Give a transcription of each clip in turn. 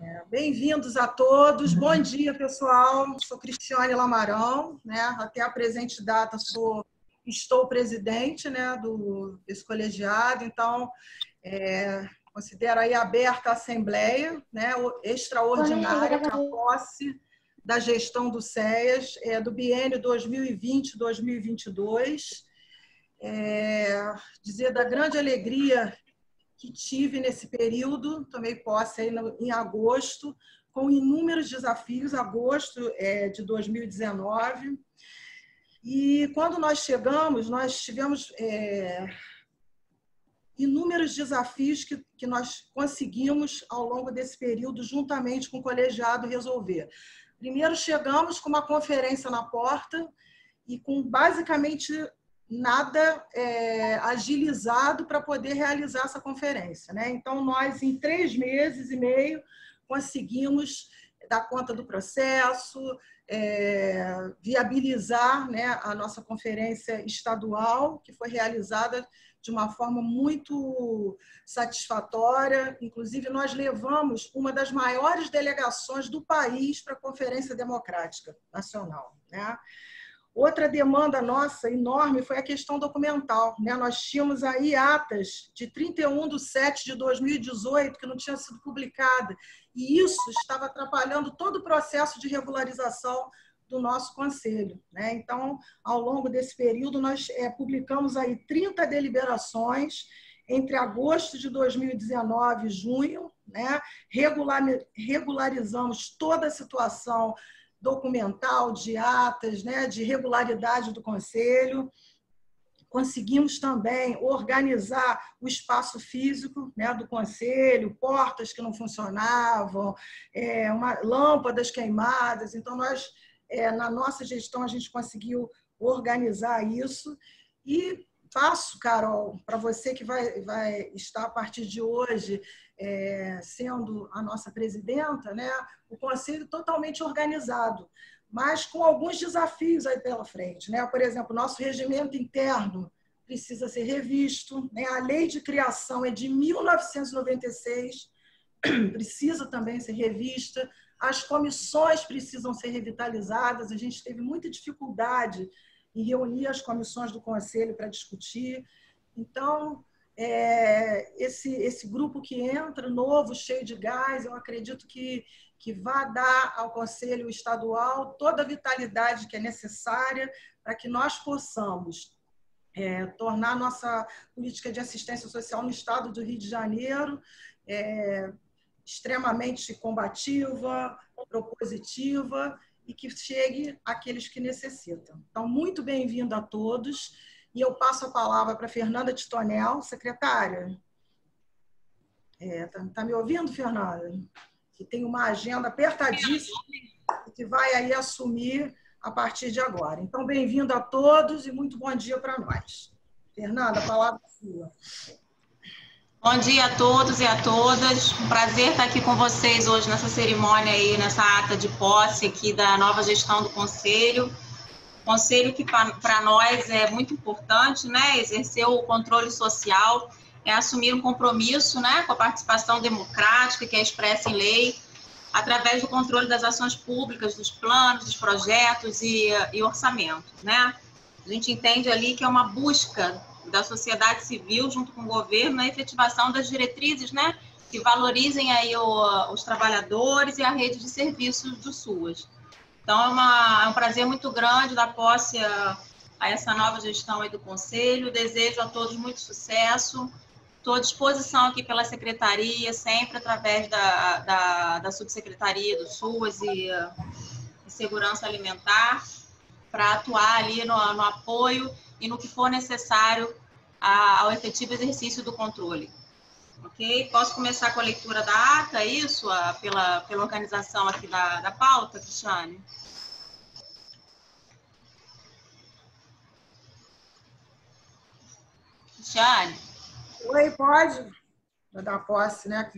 É, Bem-vindos a todos. Bom dia, pessoal. Sou Cristiane Lamarão, né? Até a presente data sou estou presidente, né, do desse colegiado. Então, é, considero aí aberta a assembleia, né, extraordinária para posse da gestão do SEAS é, do biênio 2020-2022. É, dizer da grande alegria que tive nesse período, tomei posse no, em agosto, com inúmeros desafios, agosto é, de 2019. E quando nós chegamos, nós tivemos é, inúmeros desafios que, que nós conseguimos, ao longo desse período, juntamente com o colegiado, resolver. Primeiro, chegamos com uma conferência na porta e com basicamente nada é, agilizado para poder realizar essa conferência. Né? Então, nós, em três meses e meio, conseguimos dar conta do processo, é, viabilizar né, a nossa conferência estadual, que foi realizada de uma forma muito satisfatória. Inclusive, nós levamos uma das maiores delegações do país para a Conferência Democrática Nacional. Né? Outra demanda nossa enorme foi a questão documental. Né? Nós tínhamos aí atas de 31 de 7 de 2018 que não tinha sido publicada, e isso estava atrapalhando todo o processo de regularização do nosso conselho. Né? Então, ao longo desse período, nós é, publicamos aí 30 deliberações entre agosto de 2019 e junho, né? Regular, regularizamos toda a situação documental, de atas, né, de regularidade do Conselho. Conseguimos também organizar o espaço físico né, do Conselho, portas que não funcionavam, é, uma, lâmpadas queimadas. Então, nós, é, na nossa gestão, a gente conseguiu organizar isso. E passo, Carol, para você que vai, vai estar a partir de hoje é, sendo a nossa presidenta, né, o conselho totalmente organizado, mas com alguns desafios aí pela frente. Né? Por exemplo, nosso regimento interno precisa ser revisto, né? a lei de criação é de 1996, precisa também ser revista, as comissões precisam ser revitalizadas, a gente teve muita dificuldade em reunir as comissões do conselho para discutir. Então, é, esse, esse grupo que entra, novo, cheio de gás, eu acredito que, que vai dar ao Conselho Estadual toda a vitalidade que é necessária para que nós possamos é, tornar nossa política de assistência social no estado do Rio de Janeiro é, extremamente combativa, propositiva e que chegue àqueles que necessitam. Então, muito bem-vindo a todos. E eu passo a palavra para Fernanda Titonel, secretária. Está é, tá me ouvindo, Fernanda? Que tem uma agenda apertadíssima que vai aí assumir a partir de agora. Então, bem-vindo a todos e muito bom dia para nós. Fernanda, a palavra é sua. Bom dia a todos e a todas. Um prazer estar aqui com vocês hoje nessa cerimônia aí, nessa ata de posse aqui da nova gestão do Conselho. Conselho que para nós é muito importante, né? Exercer o controle social, é assumir um compromisso, né, com a participação democrática que é expressa em lei, através do controle das ações públicas, dos planos, dos projetos e, e orçamento, né? A gente entende ali que é uma busca da sociedade civil junto com o governo na efetivação das diretrizes, né, que valorizem aí o, os trabalhadores e a rede de serviços do SUAS. Então, é, uma, é um prazer muito grande dar posse a, a, essa nova gestão do Conselho. Desejo a todos muito sucesso. Estou à disposição aqui pela Secretaria, sempre através da, da, da Subsecretaria do SUAS e, e Segurança Alimentar, para atuar ali no, no, apoio e no que for necessário ao efetivo exercício do controle. Ok? Posso começar com a leitura da ata, é isso? A, pela, pela organização aqui da, da pauta, Cristiane? Cristiane? Oi, pode? Vou dar posse, né?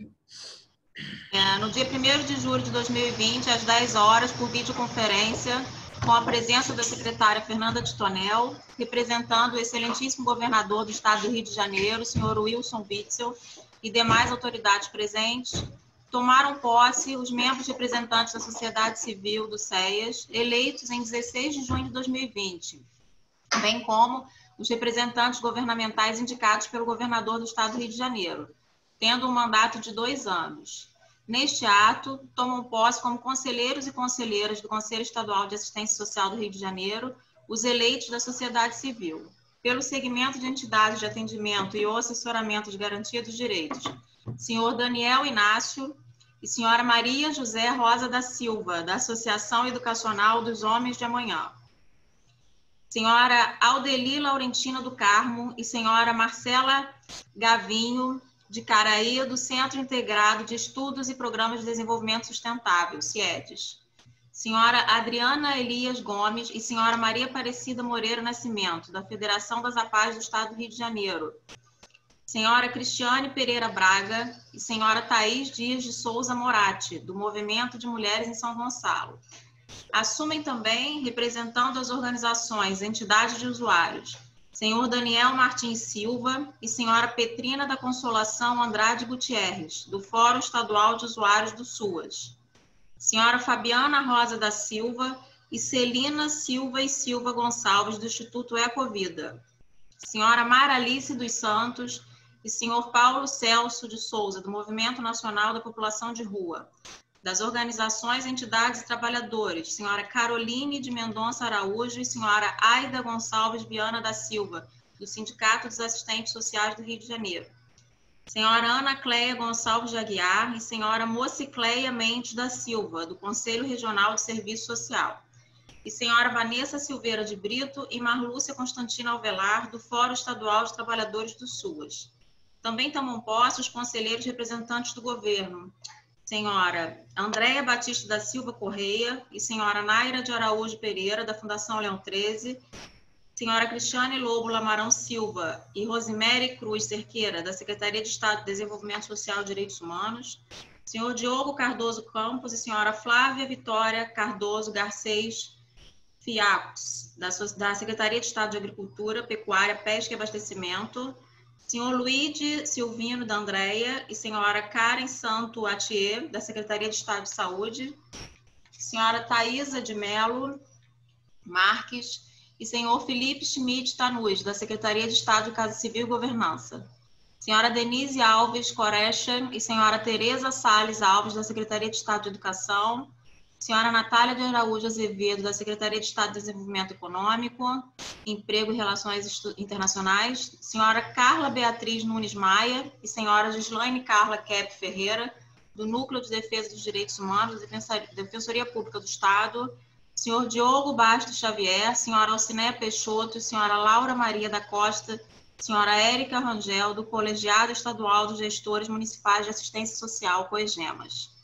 É, no dia 1 de julho de 2020, às 10 horas, por videoconferência, com a presença da secretária Fernanda Titonel, representando o excelentíssimo governador do estado do Rio de Janeiro, senhor Wilson Witzel, e demais autoridades presentes, tomaram posse os membros representantes da sociedade civil do CEAS, eleitos em 16 de junho de 2020, bem como os representantes governamentais indicados pelo governador do estado do Rio de Janeiro, tendo um mandato de dois anos. Neste ato, tomam posse como conselheiros e conselheiras do Conselho Estadual de Assistência Social do Rio de Janeiro os eleitos da sociedade civil, pelo segmento de entidades de atendimento e ou assessoramento de garantia dos direitos, senhor Daniel Inácio e senhora Maria José Rosa da Silva, da Associação Educacional dos Homens de Amanhã, senhora Aldeli Laurentina do Carmo e senhora Marcela Gavinho de Caraí, do Centro Integrado de Estudos e Programas de Desenvolvimento Sustentável, CIEDES. Senhora Adriana Elias Gomes e senhora Maria Aparecida Moreira Nascimento, da Federação das APAs do Estado do Rio de Janeiro. Senhora Cristiane Pereira Braga e senhora Thaís Dias de Souza Moratti, do Movimento de Mulheres em São Gonçalo. Assumem também, representando as organizações, entidades de usuários, senhor Daniel Martins Silva e senhora Petrina da Consolação Andrade Gutierrez, do Fórum Estadual de Usuários do SUAS, senhora Fabiana Rosa da Silva e Celina Silva e Silva Gonçalves, do Instituto Ecovida, senhora Mara Alice dos Santos e senhor Paulo Celso de Souza, do Movimento Nacional da População de Rua, das organizações, entidades e trabalhadores, senhora Caroline de Mendonça Araújo e senhora Aida Gonçalves Viana da Silva, do Sindicato dos Assistentes Sociais do Rio de Janeiro. Senhora Ana Cleia Gonçalves de Aguiar e senhora Mocicleia Mendes da Silva, do Conselho Regional de Serviço Social. E senhora Vanessa Silveira de Brito e Marlúcia Constantina Alvelar, do Fórum Estadual de Trabalhadores do SUAS. Também tomam posse os conselheiros representantes do governo, senhora Andréia Batista da Silva Correia e senhora Naira de Araújo Pereira, da Fundação Leão 13, senhora Cristiane Lobo Lamarão Silva e Rosemary Cruz Cerqueira, da Secretaria de Estado de Desenvolvimento Social e Direitos Humanos, senhor Diogo Cardoso Campos e senhora Flávia Vitória Cardoso Garcês Fiapos, da, da Secretaria de Estado de Agricultura, Pecuária, Pesca e Abastecimento, senhor Luigi Silvino da Andréia e senhora Karen Santo Atier, da Secretaria de Estado de Saúde, senhora Thaisa de Melo Marques e senhor Felipe Schmidt Tanus, da Secretaria de Estado de Casa Civil e Governança, senhora Denise Alves Corecha e senhora Tereza Sales Alves, da Secretaria de Estado de Educação, senhora Natália de Araújo Azevedo, da Secretaria de Estado de Desenvolvimento Econômico, Emprego e Relações Internacionais, senhora Carla Beatriz Nunes Maia e senhora Gislaine Carla Kep Ferreira, do Núcleo de Defesa dos Direitos Humanos, Defensoria Pública do Estado, senhor Diogo Bastos Xavier, senhora Alcinéia Peixoto, senhora Laura Maria da Costa, senhora Érica Rangel, do Colegiado Estadual dos Gestores Municipais de Assistência Social, COEGEMAS.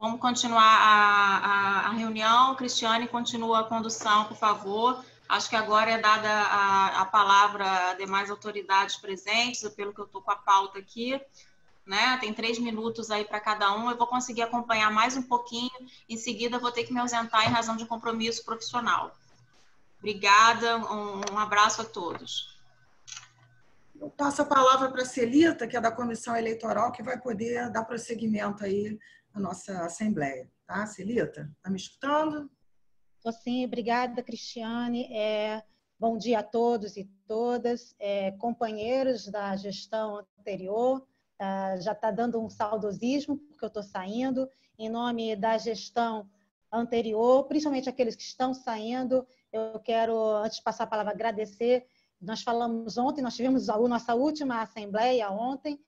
Vamos continuar a, a, a, reunião. Cristiane, continua a condução, por favor. Acho que agora é dada a, a palavra a demais autoridades presentes, pelo que eu estou com a pauta aqui. Né? Tem três minutos aí para cada um. Eu vou conseguir acompanhar mais um pouquinho. Em seguida, vou ter que me ausentar em razão de compromisso profissional. Obrigada, um, um abraço a todos. Eu passo a palavra para a Celita, que é da Comissão Eleitoral, que vai poder dar prosseguimento aí a nossa Assembleia. Tá, Celita? Está me escutando? Estou sim, obrigada, Cristiane. É, bom dia a todos e todas, é, companheiros da gestão anterior. É, já está dando um saudosismo, porque eu estou saindo. Em nome da gestão anterior, principalmente aqueles que estão saindo, eu quero, antes de passar a palavra, agradecer. Nós falamos ontem, nós tivemos a nossa última assembleia ontem,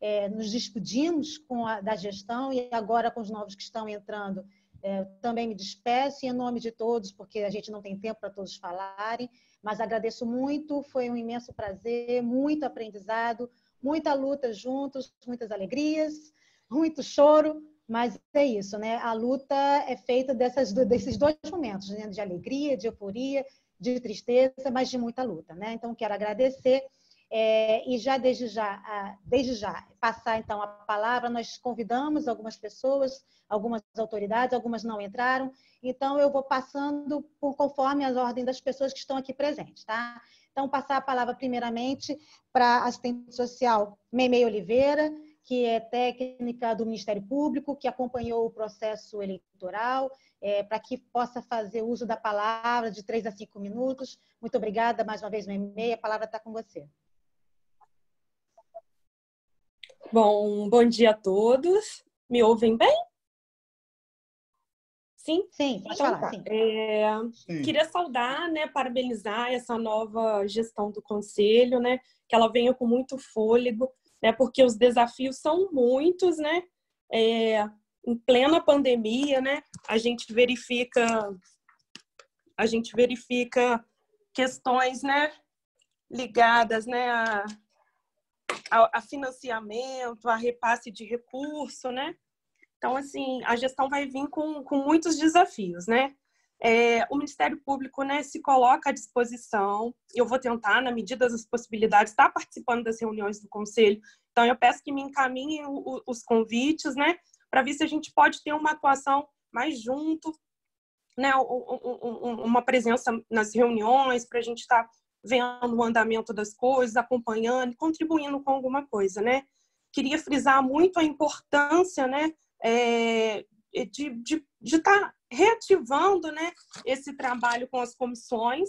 é, nos despedimos com a, da gestão e agora com os novos que estão entrando. É, também me despeço em nome de todos, porque a gente não tem tempo para todos falarem, mas agradeço muito, foi um imenso prazer, muito aprendizado, muita luta juntos, muitas alegrias, muito choro, mas é isso, né? A luta é feita dessas, desses dois momentos, né? de alegria, de euforia, de tristeza, mas de muita luta, né? Então, quero agradecer é, e já desde já, desde já, passar então a palavra, nós convidamos algumas pessoas, algumas autoridades, algumas não entraram, então eu vou passando por conforme as ordens das pessoas que estão aqui presentes, tá? Então, passar a palavra primeiramente para a assistente social Memei Oliveira, que é técnica do Ministério Público, que acompanhou o processo eleitoral, é, para que possa fazer uso da palavra de três a cinco minutos. Muito obrigada mais uma vez, Memei, a palavra está com você. Bom, bom dia a todos. Me ouvem bem? Sim? Sim, pode então, falar. Tá. Sim. É, sim. Queria saudar, né, parabenizar essa nova gestão do Conselho, né, que ela venha com muito fôlego, né, porque os desafios são muitos, né, é, em plena pandemia, né, a gente verifica, a gente verifica questões, né, ligadas, né, a, a, a financiamento, a repasse de recurso, né, então, assim, a gestão vai vir com, com muitos desafios, né? É, o Ministério Público né, se coloca à disposição. Eu vou tentar, na medida das possibilidades, estar participando das reuniões do Conselho. Então, eu peço que me encaminhem os convites, né, para ver se a gente pode ter uma atuação mais junto, né, uma presença nas reuniões, para a gente estar vendo o andamento das coisas, acompanhando, contribuindo com alguma coisa, né? Queria frisar muito a importância, né, é, de estar de, de tá reativando né, esse trabalho com as comissões.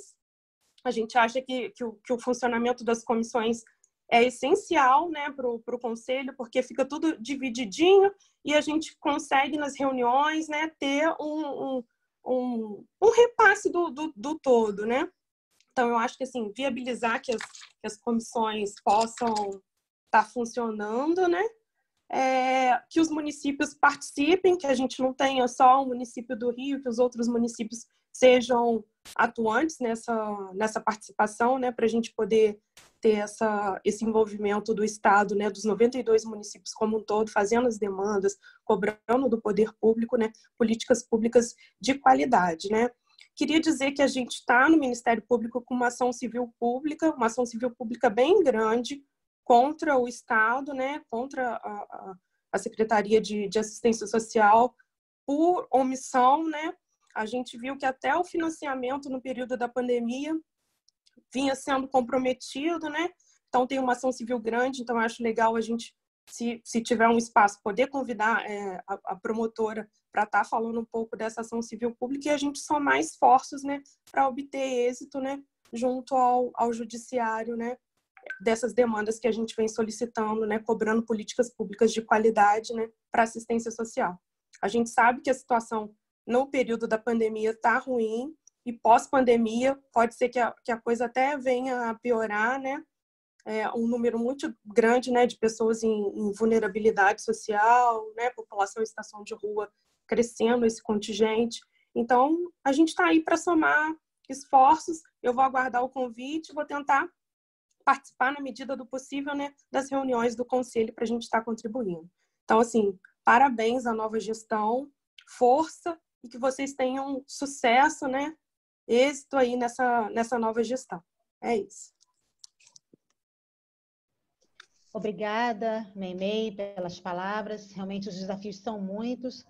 A gente acha que, que, o, que o funcionamento das comissões é essencial né, para o conselho, porque fica tudo divididinho e a gente consegue nas reuniões né, ter um, um, um, repasse do, do, do, todo. Né? Então, eu acho que assim, viabilizar que as, que as comissões possam estar tá funcionando, né? É, que os municípios participem, que a gente não tenha só o município do Rio, que os outros municípios sejam atuantes nessa, nessa participação, né, para a gente poder ter essa, esse envolvimento do Estado, né, dos 92 municípios como um todo, fazendo as demandas, cobrando do poder público, né, políticas públicas de qualidade, né. Queria dizer que a gente está no Ministério Público com uma ação civil pública, uma ação civil pública bem grande, contra o Estado, né, contra a, a Secretaria de, de, Assistência Social por omissão, né? A gente viu que até o financiamento no período da pandemia vinha sendo comprometido, né? Então tem uma ação civil grande, então acho legal a gente, se, se tiver um espaço, poder convidar é, a, a, promotora para estar tá falando um pouco dessa ação civil pública e a gente somar esforços, né, para obter êxito, né, junto ao, ao judiciário, né, dessas demandas que a gente vem solicitando, né, cobrando políticas públicas de qualidade, né, para assistência social. A gente sabe que a situação no período da pandemia está ruim e pós-pandemia pode ser que a, que a coisa até venha a piorar, né? É um número muito grande, né, de pessoas em, em vulnerabilidade social, né, população em situação de rua crescendo esse contingente. Então, a gente está aí para somar esforços. Eu vou aguardar o convite, vou tentar participar na medida do possível né, das reuniões do conselho para a gente estar tá contribuindo. Então, assim, parabéns à nova gestão, força e que vocês tenham sucesso, né, êxito aí nessa, nessa nova gestão. É isso. Obrigada, Meimei, pelas palavras. Realmente os desafios são muitos,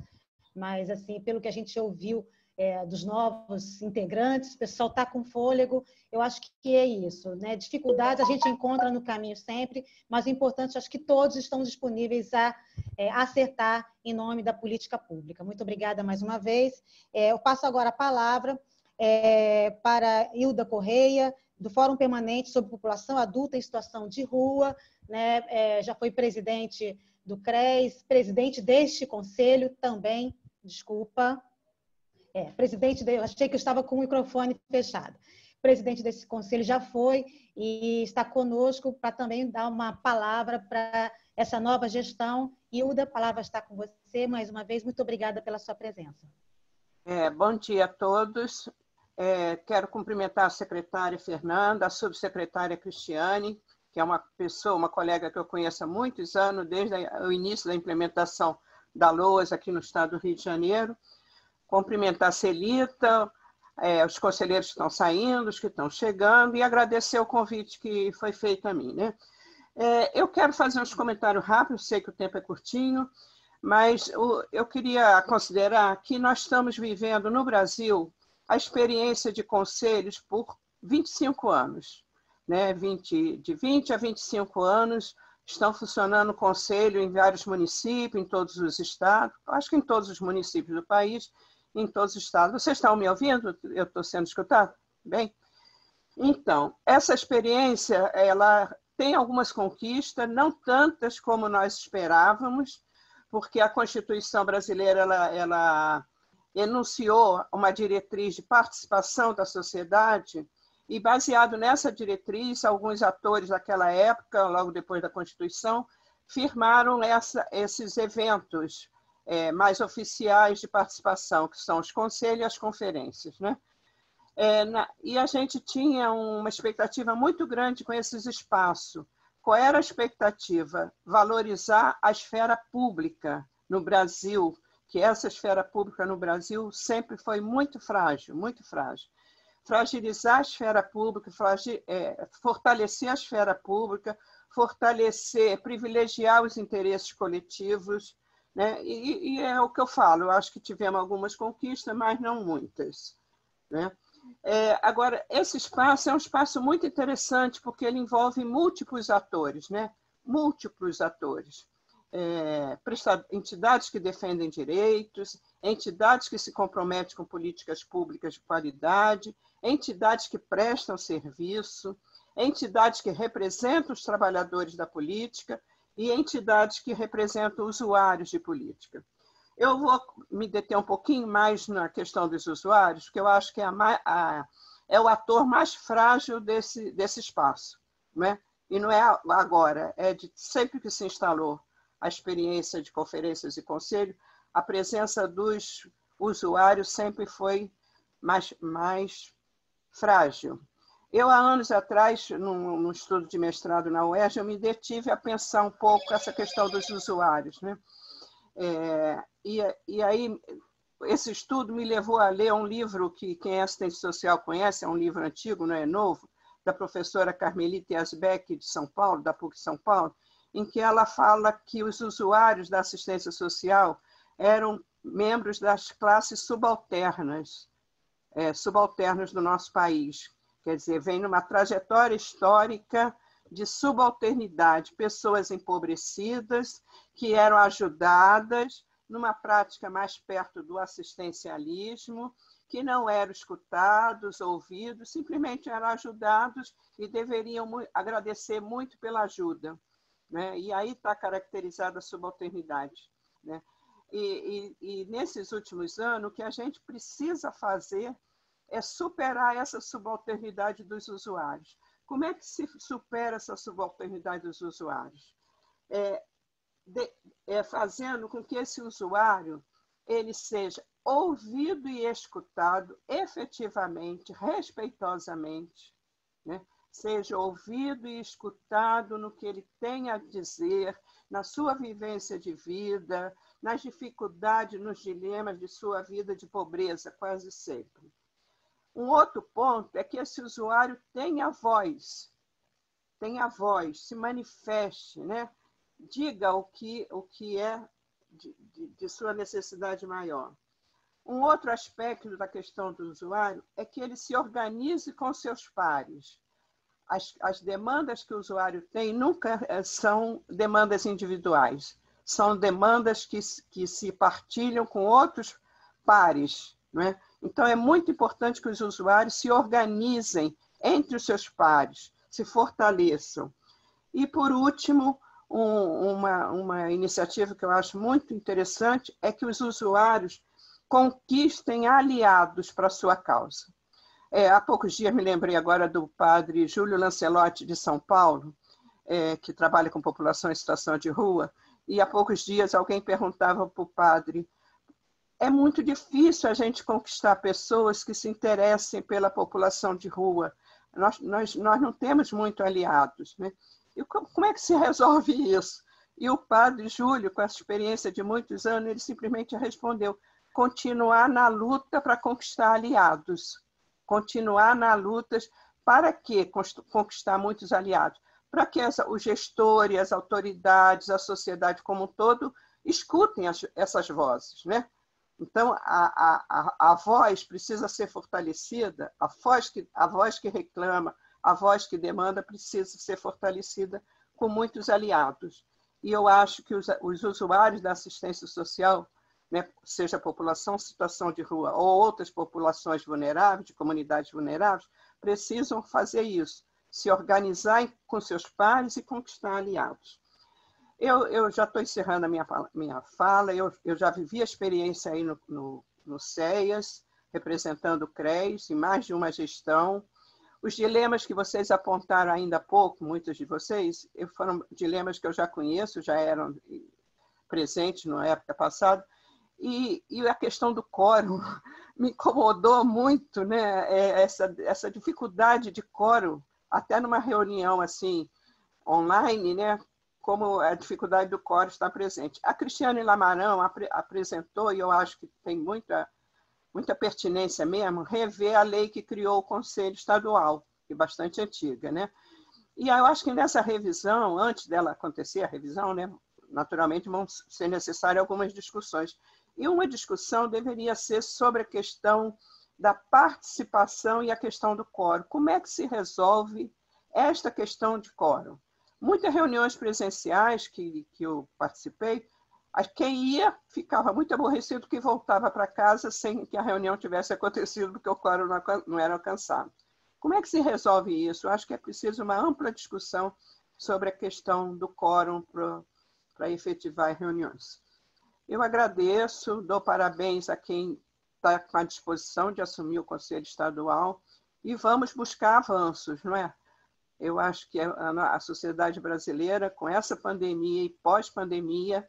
mas assim, pelo que a gente ouviu é, dos novos integrantes, o pessoal está com fôlego. Eu acho que é isso, né? Dificuldades a gente encontra no caminho sempre, mas o importante, acho que todos estão disponíveis a é, acertar em nome da política pública. Muito obrigada mais uma vez. É, eu passo agora a palavra é, para Hilda Correia, do Fórum Permanente sobre População Adulta em Situação de Rua, né? É, já foi presidente do CRES, presidente deste conselho também, desculpa, é, presidente, de, eu achei que eu estava com o microfone fechado. Presidente desse conselho já foi e está conosco para também dar uma palavra para essa nova gestão. Hilda, a palavra está com você. Mais uma vez, muito obrigada pela sua presença. É, bom dia a todos. É, quero cumprimentar a secretária Fernanda, a subsecretária Cristiane, que é uma pessoa, uma colega que eu conheço há muitos anos, desde o início da implementação da LOAS aqui no estado do Rio de Janeiro cumprimentar a Celita, é, os conselheiros que estão saindo, os que estão chegando, e agradecer o convite que foi feito a mim. Né? É, eu quero fazer uns comentários rápidos, sei que o tempo é curtinho, mas o, eu queria considerar que nós estamos vivendo no Brasil a experiência de conselhos por 25 anos. né, 20, de 20 a 25 anos, estão funcionando conselho em vários municípios, em todos os estados, acho que em todos os municípios do país, em todos os estados. Vocês estão me ouvindo? Eu estou sendo escutado? Bem? Então, essa experiência, ela tem algumas conquistas, não tantas como nós esperávamos, porque a Constituição brasileira ela, ela enunciou uma diretriz de participação da sociedade e baseado nessa diretriz, alguns atores daquela época, logo depois da Constituição, firmaram essa, esses eventos é, mais oficiais de participação, que são os conselhos e as conferências. Né? É, na, e a gente tinha uma expectativa muito grande com esses espaços. Qual era a expectativa? Valorizar a esfera pública no Brasil, que essa esfera pública no Brasil sempre foi muito frágil, muito frágil. Fragilizar a esfera pública, fragil, é, fortalecer a esfera pública, fortalecer, privilegiar os interesses coletivos, né? E, e, é o que eu falo, eu acho que tivemos algumas conquistas, mas não muitas. Né? É, agora, esse espaço é um espaço muito interessante, porque ele envolve múltiplos atores, né? múltiplos atores. É, entidades que defendem direitos, entidades que se comprometem com políticas públicas de qualidade, entidades que prestam serviço, entidades que representam os trabalhadores da política e entidades que representam usuários de política. Eu vou me deter um pouquinho mais na questão dos usuários, porque eu acho que é, a, a, é o ator mais frágil desse, desse espaço. Né? E não é agora, é de sempre que se instalou a experiência de conferências e conselho, a presença dos usuários sempre foi mais, mais frágil. Eu, há anos atrás, num, num, estudo de mestrado na UERJ, eu me detive a pensar um pouco essa questão dos usuários. Né? É, e, e aí, esse estudo me levou a ler um livro que quem é assistente social conhece, é um livro antigo, não é novo, da professora Carmelita Asbeck, de São Paulo, da PUC São Paulo, em que ela fala que os usuários da assistência social eram membros das classes subalternas, é, subalternas do nosso país Quer dizer, vem numa trajetória histórica de subalternidade, pessoas empobrecidas que eram ajudadas numa prática mais perto do assistencialismo, que não eram escutados, ouvidos, simplesmente eram ajudados e deveriam agradecer muito pela ajuda. Né? E aí está caracterizada a subalternidade. Né? E, e, e nesses últimos anos, o que a gente precisa fazer é superar essa subalternidade dos usuários. Como é que se supera essa subalternidade dos usuários? É, de, é fazendo com que esse usuário ele seja ouvido e escutado efetivamente, respeitosamente, né? seja ouvido e escutado no que ele tem a dizer, na sua vivência de vida, nas dificuldades, nos dilemas de sua vida de pobreza, quase sempre. Um outro ponto é que esse usuário tenha voz, tenha voz, se manifeste, né? diga o que, o que é de, de, de sua necessidade maior. Um outro aspecto da questão do usuário é que ele se organize com seus pares. As, as, demandas que o usuário tem nunca eh, são demandas individuais, são demandas que, que se partilham com outros pares. Não é? Então, é muito importante que os usuários se organizem entre os seus pares, se fortaleçam. E, por último, um, uma, uma iniciativa que eu acho muito interessante é que os usuários conquistem aliados para a sua causa. É, há poucos dias me lembrei agora do padre Júlio Lancelotti, de São Paulo, é, que trabalha com população em situação de rua, e há poucos dias alguém perguntava para o padre é muito difícil a gente conquistar pessoas que se interessem pela população de rua. Nós, nós, nós não temos muito aliados. Né? E como é que se resolve isso? E o padre Júlio, com essa experiência de muitos anos, ele simplesmente respondeu: continuar na luta para conquistar aliados. Continuar na luta para quê? Conquistar muitos aliados? Para que os gestores, as autoridades, a sociedade como um todo escutem as, essas vozes, né? Então, a, a, a, voz precisa ser fortalecida, a voz, que, a voz que reclama, a voz que demanda precisa ser fortalecida com muitos aliados. E eu acho que os, os usuários da assistência social, né, seja a população em situação de rua ou outras populações vulneráveis, de comunidades vulneráveis, precisam fazer isso, se organizar com seus pares e conquistar aliados. Eu, eu já estou encerrando a minha, minha fala, eu, eu já vivi a experiência aí no, no, no CEAS, representando o CRES em mais de uma gestão. Os dilemas que vocês apontaram ainda há pouco, muitos de vocês, foram dilemas que eu já conheço, já eram presentes na época passada, e, e a questão do quórum me incomodou muito, né? É, essa, essa dificuldade de quórum, até numa reunião assim online, né? Como a dificuldade do quórum está presente. A Cristiane Lamarão ap apresentou, e eu acho que tem muita muita pertinência mesmo, rever a lei que criou o Conselho Estadual, que é bastante antiga, né? E eu acho que nessa revisão, antes dela acontecer a revisão, né, naturalmente vão ser necessárias algumas discussões. E uma discussão deveria ser sobre a questão da participação e a questão do quórum. Como é que se resolve esta questão de quórum? Muitas reuniões presenciais que, que eu participei, quem ia ficava muito aborrecido que voltava para casa sem que a reunião tivesse acontecido, porque o quórum não era alcançado. Como é que se resolve isso? Eu acho que é preciso uma ampla discussão sobre a questão do quórum para efetivar reuniões. Eu agradeço, dou parabéns a quem está com a disposição de assumir o Conselho Estadual e vamos buscar avanços, não é? Eu acho que a, a sociedade brasileira, com essa pandemia e pós-pandemia,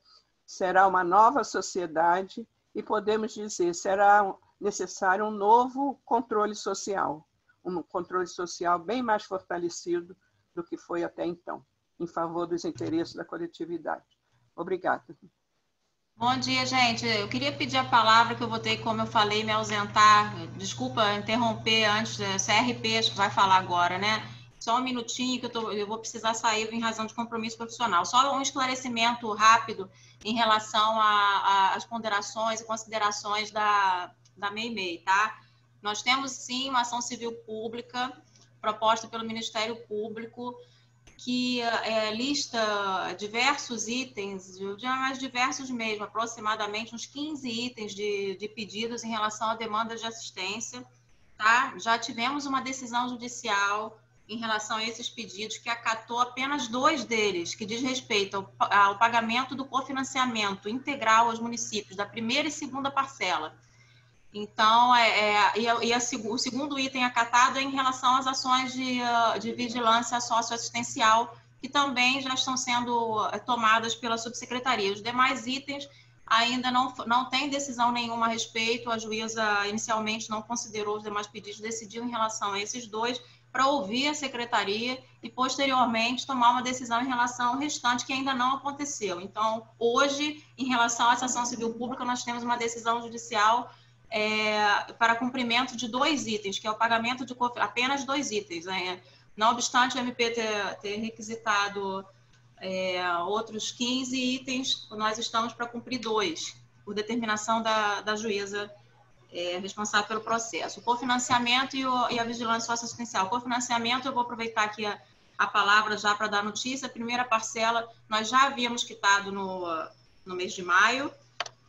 será uma nova sociedade e podemos dizer será necessário um novo controle social, um controle social bem mais fortalecido do que foi até então, em favor dos interesses da coletividade. Obrigada. Bom dia, gente. Eu queria pedir a palavra que eu vou ter, como eu falei, me ausentar. Desculpa interromper antes, CRP acho que vai falar agora, né? Só um minutinho que eu, tô, eu vou precisar sair em razão de compromisso profissional. Só um esclarecimento rápido em relação às ponderações e considerações da, da MEI-MEI, tá? Nós temos, sim, uma ação civil pública proposta pelo Ministério Público que é, lista diversos itens, mais diversos mesmo, aproximadamente uns 15 itens de, de pedidos em relação a demandas de assistência. Tá? Já tivemos uma decisão judicial em relação a esses pedidos, que acatou apenas dois deles, que diz respeito ao, ao pagamento do cofinanciamento integral aos municípios, da primeira e segunda parcela. Então, é, é e, a, e a, o segundo item acatado é em relação às ações de, de vigilância socioassistencial, que também já estão sendo é, tomadas pela subsecretaria. Os demais itens ainda não, não tem decisão nenhuma a respeito, a juíza inicialmente não considerou os demais pedidos, decidiu em relação a esses dois, para ouvir a secretaria e, posteriormente, tomar uma decisão em relação ao restante que ainda não aconteceu. Então, hoje, em relação à ação civil pública, nós temos uma decisão judicial é, para cumprimento de dois itens, que é o pagamento de apenas dois itens. Né? Não obstante o MP ter, ter requisitado é, outros 15 itens, nós estamos para cumprir dois, por determinação da, da juíza é, responsável pelo processo. O cofinanciamento e, o, e a vigilância socioassistencial. O cofinanciamento, eu vou aproveitar aqui a, a palavra já para dar notícia. A primeira parcela nós já havíamos quitado no, no mês de maio.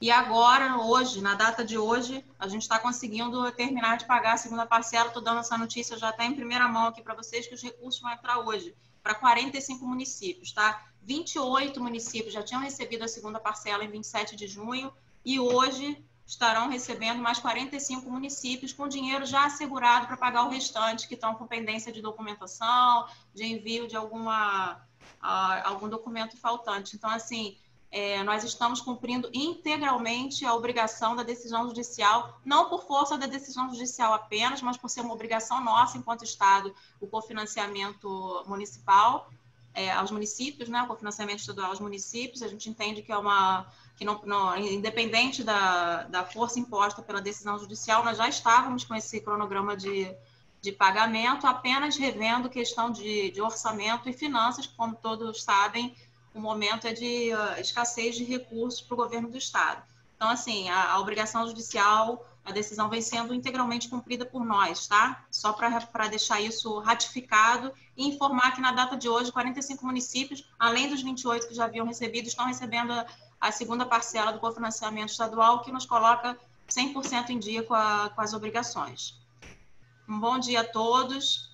E agora, hoje, na data de hoje, a gente está conseguindo terminar de pagar a segunda parcela. Estou dando essa notícia já está em primeira mão aqui para vocês, que os recursos vão entrar hoje para 45 municípios, tá? 28 municípios já tinham recebido a segunda parcela em 27 de junho e hoje estarão recebendo mais 45 municípios com dinheiro já assegurado para pagar o restante, que estão com pendência de documentação, de envio de alguma, algum documento faltante. Então, assim, é, nós estamos cumprindo integralmente a obrigação da decisão judicial, não por força da decisão judicial apenas, mas por ser uma obrigação nossa, enquanto Estado, o cofinanciamento municipal é, aos municípios, né, o cofinanciamento estadual aos municípios. A gente entende que é uma que não, não, independente da, da força imposta pela decisão judicial, nós já estávamos com esse cronograma de, de pagamento, apenas revendo questão de, de orçamento e finanças, como todos sabem, o momento é de uh, escassez de recursos para o governo do Estado. Então, assim, a, a, obrigação judicial a decisão vem sendo integralmente cumprida por nós, tá? Só para deixar isso ratificado e informar que na data de hoje, 45 municípios, além dos 28 que já haviam recebido, estão recebendo a, a segunda parcela do cofinanciamento estadual, que nos coloca 100% em dia com, a, com, as obrigações. Um bom dia a todos.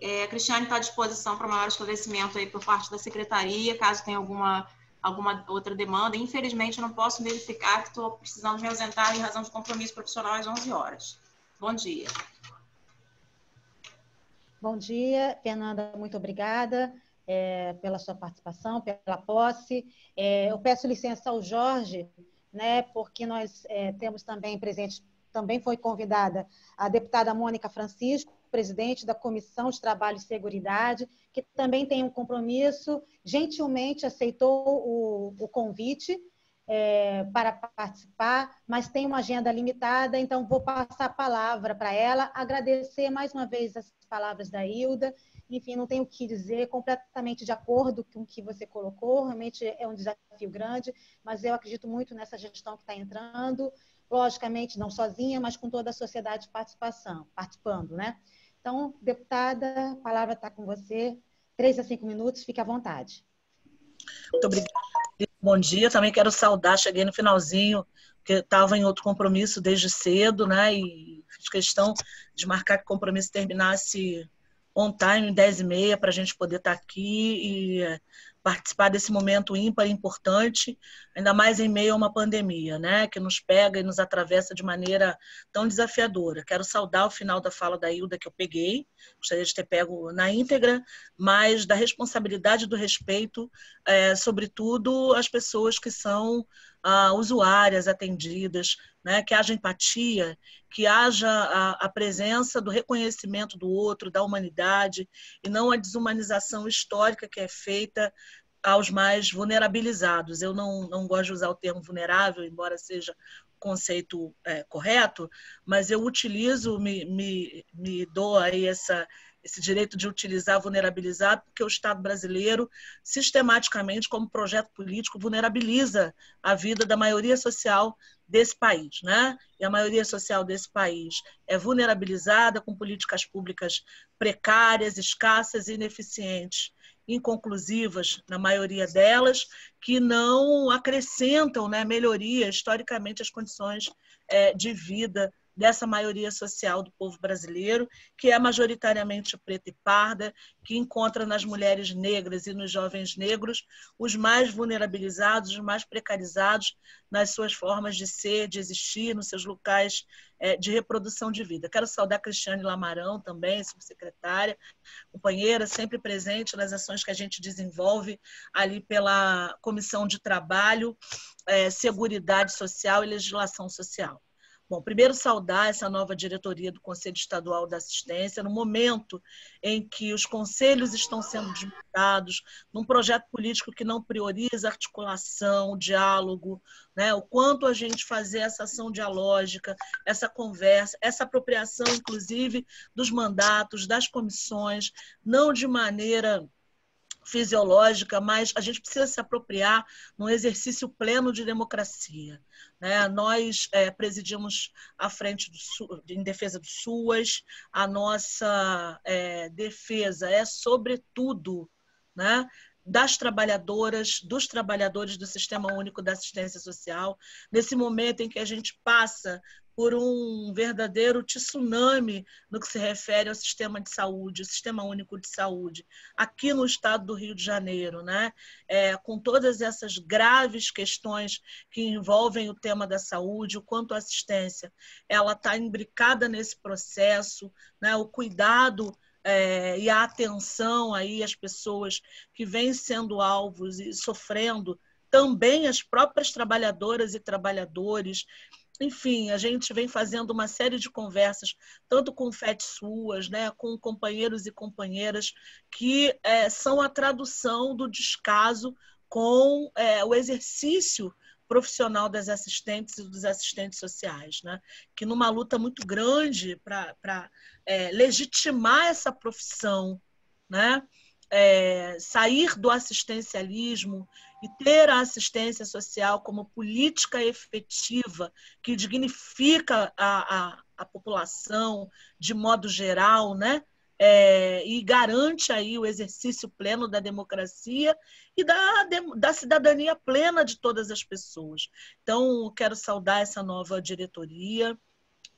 É, a Cristiane está à disposição para maior esclarecimento aí por parte da secretaria, caso tenha alguma alguma outra demanda. Infelizmente, eu não posso verificar que estou precisando me ausentar em razão de compromisso profissional às 11 horas. Bom dia. Bom dia, Fernanda, muito obrigada é, pela sua participação, pela posse. É, eu peço licença ao Jorge, né, porque nós é, temos também presente, também foi convidada a deputada Mônica Francisco, presidente da Comissão de Trabalho e Seguridade, que também tem um compromisso, gentilmente aceitou o, o convite é, para participar, mas tem uma agenda limitada, então vou passar a palavra para ela, agradecer mais uma vez as palavras da Hilda, enfim, não tenho o que dizer, completamente de acordo com o que você colocou, realmente é um desafio grande, mas eu acredito muito nessa gestão que está entrando, logicamente não sozinha, mas com toda a sociedade participação, participando, né? Então, deputada, a palavra está com você. Três a cinco minutos, fique à vontade. Muito obrigada. Bom dia. Também quero saudar, cheguei no finalzinho, porque estava em outro compromisso desde cedo, né? E fiz questão de marcar que o compromisso terminasse on time, 10 e meia, para a gente poder estar tá aqui e participar desse momento ímpar e importante, ainda mais em meio a uma pandemia, né, que nos pega e nos atravessa de maneira tão desafiadora. Quero saudar o final da fala da Hilda que eu peguei, gostaria de ter pego na íntegra, mas da responsabilidade do respeito, é, sobretudo as pessoas que são ah, usuárias atendidas, né, que haja empatia, que haja a, a, presença do reconhecimento do outro, da humanidade, e não a desumanização histórica que é feita aos mais vulnerabilizados. Eu não, não gosto de usar o termo vulnerável, embora seja conceito é, correto, mas eu utilizo, me, me, me dou aí essa, esse direito de utilizar vulnerabilizado, porque o Estado brasileiro, sistematicamente, como projeto político, vulnerabiliza a vida da maioria social desse país, né? E a maioria social desse país é vulnerabilizada com políticas públicas precárias, escassas e ineficientes, inconclusivas na maioria delas, que não acrescentam né, melhoria historicamente as condições é, de vida dessa maioria social do povo brasileiro, que é majoritariamente preta e parda, que encontra nas mulheres negras e nos jovens negros os mais vulnerabilizados, os mais precarizados nas suas formas de ser, de existir, nos seus locais é, de reprodução de vida. Quero saudar a Cristiane Lamarão também, subsecretária, companheira, sempre presente nas ações que a gente desenvolve ali pela Comissão de Trabalho, é, Seguridade Social e Legislação Social. Bom, primeiro saudar essa nova diretoria do Conselho Estadual da Assistência, no momento em que os conselhos estão sendo desmontados, num projeto político que não prioriza articulação, diálogo, né? o quanto a gente fazer essa ação dialógica, essa conversa, essa apropriação, inclusive, dos mandatos, das comissões, não de maneira fisiológica, mas a gente precisa se apropriar num exercício pleno de democracia. Né? Nós é, presidimos a frente do, em defesa do SUAS, a nossa é, defesa é, sobretudo, né? das trabalhadoras, dos trabalhadores do Sistema Único da Assistência Social, nesse momento em que a gente passa por um verdadeiro tsunami no que se refere ao sistema de saúde, o Sistema Único de Saúde, aqui no estado do Rio de Janeiro, né? É, com todas essas graves questões que envolvem o tema da saúde, o quanto a assistência ela está imbricada nesse processo, né? o cuidado é, e a atenção aí às pessoas que vêm sendo alvos e sofrendo, também as próprias trabalhadoras e trabalhadores enfim, a gente vem fazendo uma série de conversas, tanto com FET suas, né, com companheiros e companheiras, que é, são a tradução do descaso com é, o exercício profissional das assistentes e dos assistentes sociais, né? que numa luta muito grande para é, legitimar essa profissão, né? é, sair do assistencialismo e ter a assistência social como política efetiva que dignifica a, a, a população de modo geral, né? É, e garante aí o exercício pleno da democracia e da, da cidadania plena de todas as pessoas. Então, quero saudar essa nova diretoria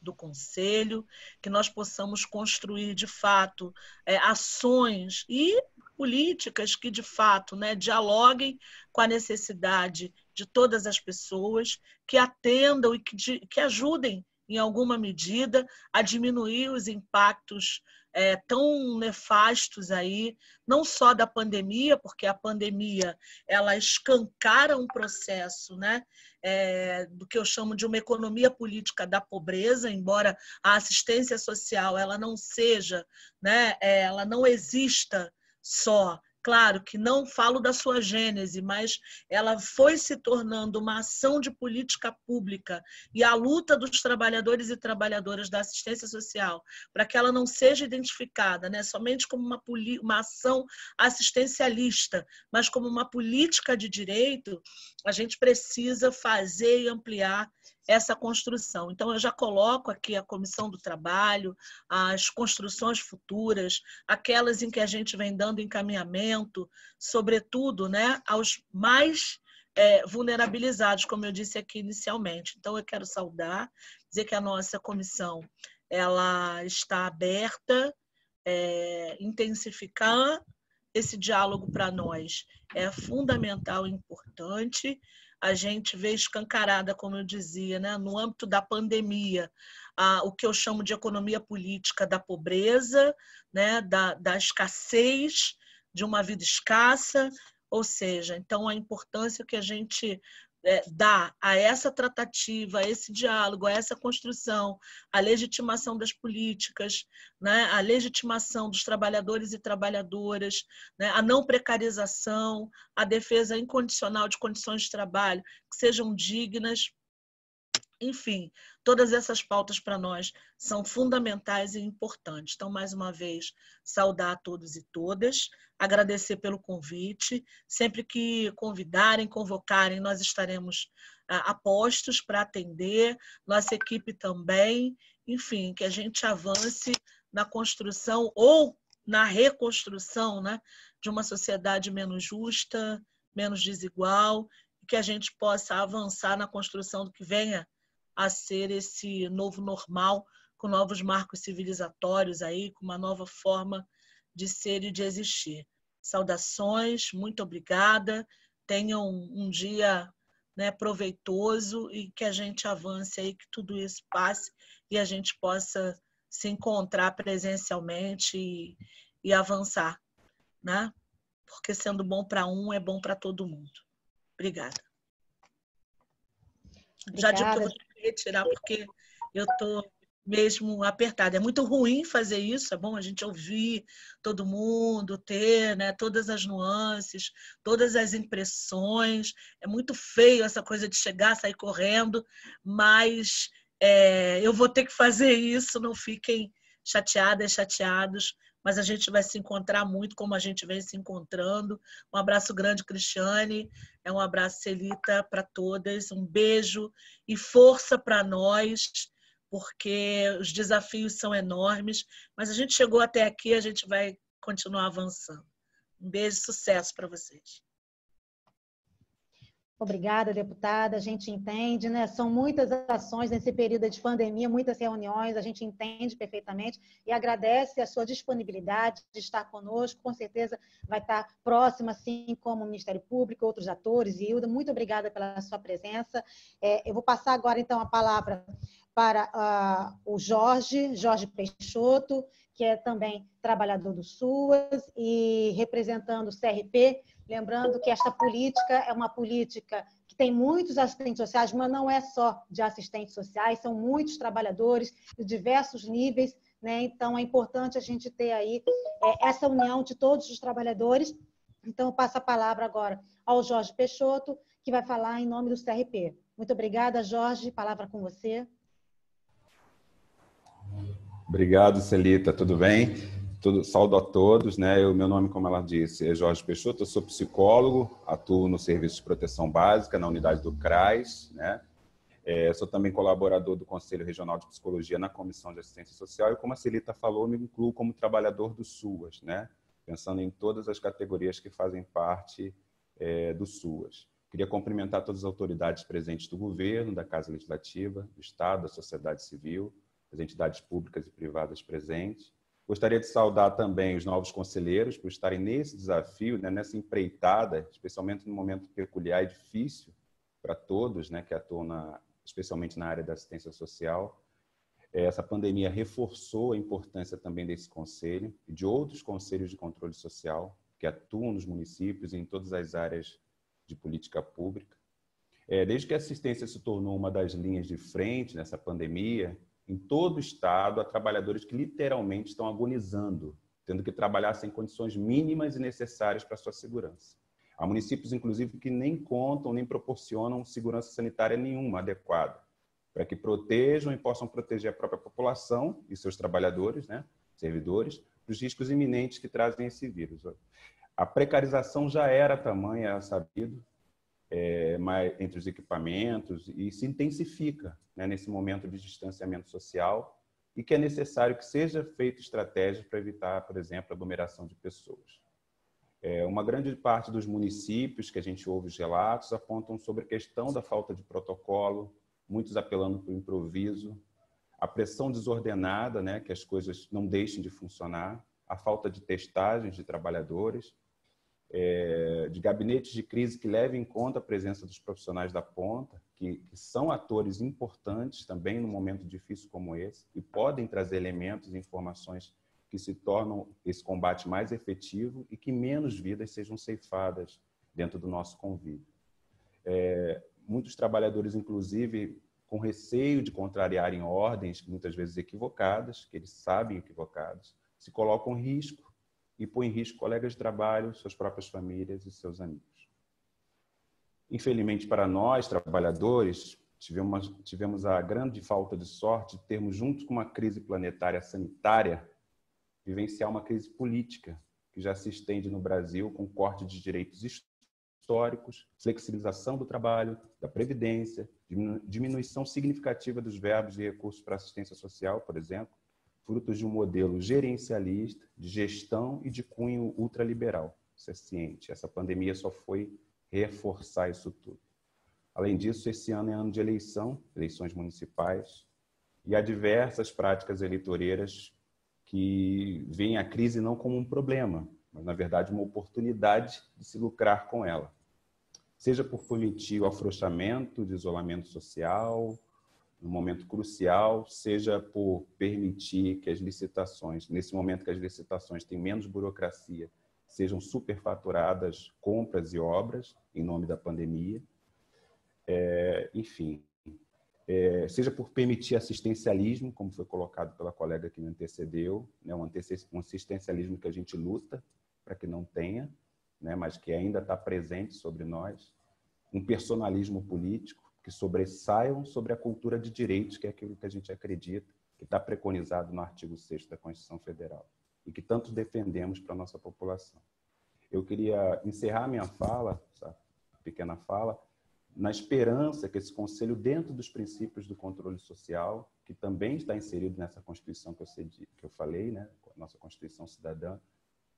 do Conselho, que nós possamos construir, de fato, é, ações e políticas que, de fato, né, dialoguem com a necessidade de todas as pessoas, que atendam e que, que ajudem, em alguma medida, a diminuir os impactos é, tão nefastos aí, não só da pandemia, porque a pandemia ela escancara um processo, né, é, do que eu chamo de uma economia política da pobreza, embora a assistência social ela não seja, né, é, ela não exista só. Claro que não falo da sua gênese, mas ela foi se tornando uma ação de política pública e a luta dos trabalhadores e trabalhadoras da assistência social, para que ela não seja identificada né, somente como uma, uma ação assistencialista, mas como uma política de direito, a gente precisa fazer e ampliar essa construção. Então, eu já coloco aqui a comissão do trabalho, as construções futuras, aquelas em que a gente vem dando encaminhamento, sobretudo né, aos mais é, vulnerabilizados, como eu disse aqui inicialmente. Então, eu quero saudar, dizer que a nossa comissão ela está aberta, é, intensificar esse diálogo para nós é fundamental e importante a gente vê escancarada, como eu dizia, né, no âmbito da pandemia, a, o que eu chamo de economia política da pobreza, né, da, da escassez, de uma vida escassa, ou seja, então a importância que a gente é, dá a essa tratativa, a esse diálogo, a essa construção, a legitimação das políticas, né, a legitimação dos trabalhadores e trabalhadoras, né, a não precarização, a defesa incondicional de condições de trabalho que sejam dignas, enfim, todas essas pautas para nós são fundamentais e importantes. Então, mais uma vez, saudar a todos e todas, agradecer pelo convite. Sempre que convidarem, convocarem, nós estaremos ah, a postos para atender, nossa equipe também. Enfim, que a gente avance na construção ou na reconstrução né, de uma sociedade menos justa, menos desigual, que a gente possa avançar na construção do que venha a ser esse novo normal, com novos marcos civilizatórios aí, com uma nova forma de ser e de existir. Saudações, muito obrigada. Tenham um dia né, proveitoso e que a gente avance aí, que tudo isso passe e a gente possa se encontrar presencialmente e, e avançar, né? Porque sendo bom para um é bom para todo mundo. Obrigada. Obrigada. Já retirar porque eu estou mesmo apertada. É muito ruim fazer isso, é bom a gente ouvir todo mundo, ter né, todas as nuances, todas as impressões. É muito feio essa coisa de chegar, sair correndo, mas é, eu vou ter que fazer isso, não fiquem chateadas, chateados, mas a gente vai se encontrar muito como a gente vem se encontrando. Um abraço grande, Cristiane. É um abraço, Celita, para todas. Um beijo e força para nós, porque os desafios são enormes, mas a gente chegou até aqui, a gente vai continuar avançando. Um beijo e sucesso para vocês. Obrigada, deputada. A gente entende, né? São muitas ações nesse período de pandemia, muitas reuniões, a gente entende perfeitamente e agradece a sua disponibilidade de estar conosco. Com certeza vai estar próxima, assim como o Ministério Público, outros atores. Hilda, muito obrigada pela sua presença. É, eu vou passar agora, então, a palavra para uh, o Jorge, Jorge Peixoto, que é também trabalhador do SUAS e representando o CRP, Lembrando que esta política é uma política que tem muitos assistentes sociais, mas não é só de assistentes sociais, são muitos trabalhadores de diversos níveis, né? Então é importante a gente ter aí é, essa união de todos os trabalhadores. Então eu passo a palavra agora ao Jorge Peixoto, que vai falar em nome do CRP. Muito obrigada, Jorge. Palavra com você. Obrigado, Celita. Tudo bem? Tudo, saúdo a todos, né? O meu nome, como ela disse, é Jorge Peixoto, eu sou psicólogo, atuo no Serviço de Proteção Básica, na unidade do CRAS, né? É, sou também colaborador do Conselho Regional de Psicologia na Comissão de Assistência Social e, como a Celita falou, me incluo como trabalhador do SUAS, né? Pensando em todas as categorias que fazem parte é, do SUAS. Queria cumprimentar todas as autoridades presentes do governo, da Casa Legislativa, do Estado, da sociedade civil, as entidades públicas e privadas presentes Gostaria de saudar também os novos conselheiros por estarem nesse desafio, né, nessa empreitada, especialmente num momento peculiar e difícil para todos, né, que atuam na, especialmente na área da assistência social. Essa pandemia reforçou a importância também desse conselho e de outros conselhos de controle social que atuam nos municípios e em todas as áreas de política pública. É, desde que a assistência se tornou uma das linhas de frente nessa pandemia, em todo o estado há trabalhadores que literalmente estão agonizando, tendo que trabalhar sem condições mínimas e necessárias para sua segurança. Há municípios, inclusive, que nem contam nem proporcionam segurança sanitária nenhuma adequada para que protejam e possam proteger a própria população e seus trabalhadores, né, servidores, dos riscos iminentes que trazem esse vírus. A precarização já era tamanha, sabido, é, entre os equipamentos e se intensifica né, nesse momento de distanciamento social e que é necessário que seja feita estratégia para evitar, por exemplo, a aglomeração de pessoas. É, uma grande parte dos municípios que a gente ouve os relatos apontam sobre a questão da falta de protocolo, muitos apelando para o improviso, a pressão desordenada, né, que as coisas não deixem de funcionar, a falta de testagens de trabalhadores, é, de gabinetes de crise que levem em conta a presença dos profissionais da ponta, que, que, são atores importantes também num momento difícil como esse e podem trazer elementos e informações que se tornam esse combate mais efetivo e que menos vidas sejam ceifadas dentro do nosso convívio. É, muitos trabalhadores, inclusive, com receio de contrariarem ordens, muitas vezes equivocadas, que eles sabem equivocadas, se colocam em risco e põe em risco colegas de trabalho, suas próprias famílias e seus amigos. Infelizmente para nós, trabalhadores, tivemos, tivemos a grande falta de sorte de termos, junto com uma crise planetária sanitária, vivenciar uma crise política que já se estende no Brasil com corte de direitos históricos, flexibilização do trabalho, da previdência, diminuição significativa dos verbos e recursos para assistência social, por exemplo, frutos de um modelo gerencialista, de gestão e de cunho ultraliberal. Isso é ciente. Essa pandemia só foi reforçar isso tudo. Além disso, esse ano é ano de eleição, eleições municipais, e há diversas práticas eleitoreiras que veem a crise não como um problema, mas, na verdade, uma oportunidade de se lucrar com ela. Seja por permitir o afrouxamento de isolamento social, no momento crucial, seja por permitir que as licitações, nesse momento que as licitações têm menos burocracia, sejam superfaturadas compras e obras em nome da pandemia, é, enfim, é, seja por permitir assistencialismo, como foi colocado pela colega que me antecedeu, né, um, assistencialismo que a gente luta para que não tenha, né, mas que ainda está presente sobre nós, um personalismo político, que sobressaiam sobre a cultura de direitos, que é aquilo que a gente acredita, que está preconizado no artigo 6 da Constituição Federal e que tanto defendemos para a nossa população. Eu queria encerrar minha fala, essa pequena fala, na esperança que esse Conselho, dentro dos princípios do controle social, que também está inserido nessa Constituição que eu, cedi, que eu falei, né, nossa Constituição Cidadã,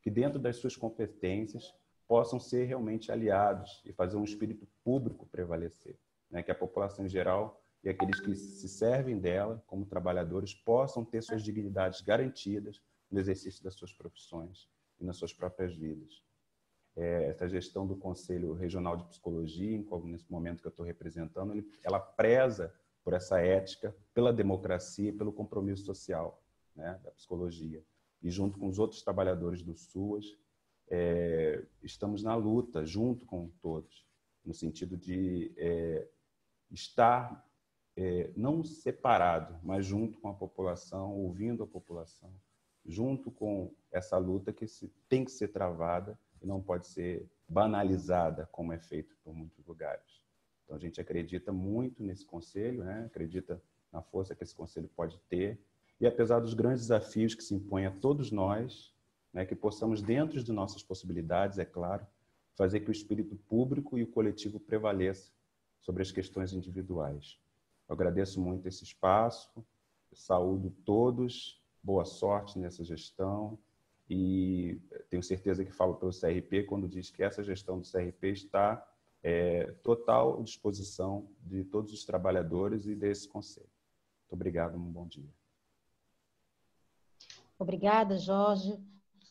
que dentro das suas competências possam ser realmente aliados e fazer um espírito público prevalecer né, que a população em geral e aqueles que se servem dela como trabalhadores possam ter suas dignidades garantidas no exercício das suas profissões e nas suas próprias vidas. É, essa gestão do Conselho Regional de Psicologia, nesse momento que eu estou representando, ela preza por essa ética, pela democracia e pelo compromisso social né, da psicologia. E junto com os outros trabalhadores do SUAS, é, estamos na luta, junto com todos, no sentido de é, estar é, não separado, mas junto com a população, ouvindo a população, junto com essa luta que se, tem que ser travada e não pode ser banalizada como é feito por muitos lugares. Então a gente acredita muito nesse conselho, né? acredita na força que esse conselho pode ter e apesar dos grandes desafios que se impõem a todos nós, né, que possamos, dentro de nossas possibilidades, é claro, fazer que o espírito público e o coletivo prevaleça sobre as questões individuais. Eu agradeço muito esse espaço, saúdo todos, boa sorte nessa gestão e tenho certeza que falo pelo CRP quando diz que essa gestão do CRP está é, total disposição de todos os trabalhadores e desse conselho. Muito obrigado, um bom dia. Obrigada, Jorge,